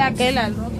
aquel al otro.